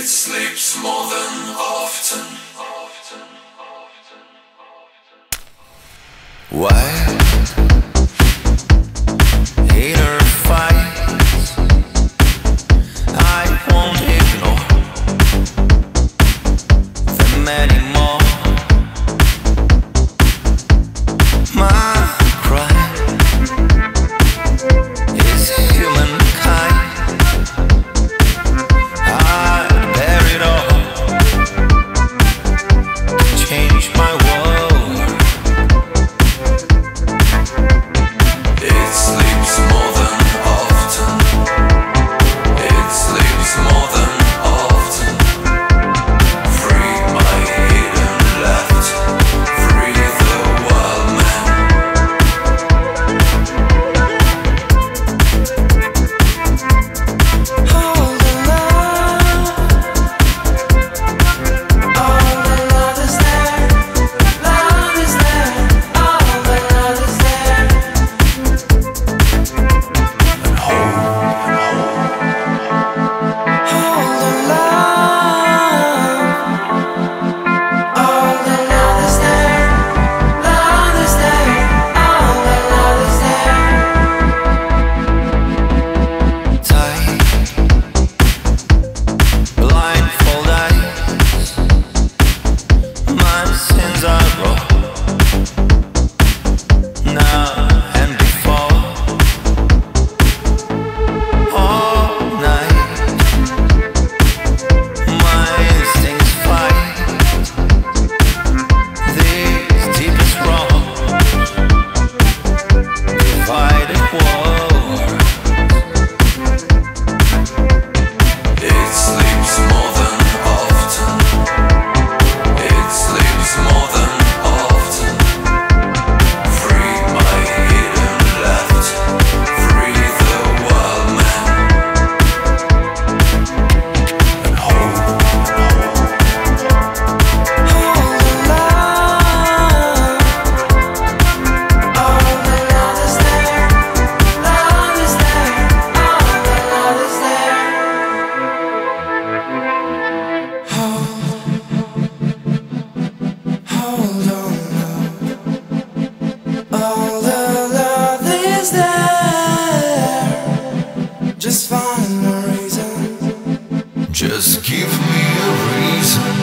It sleeps more than often. Why? Just give me a reason.